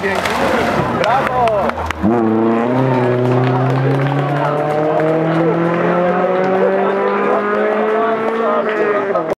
ambiente. Bravo!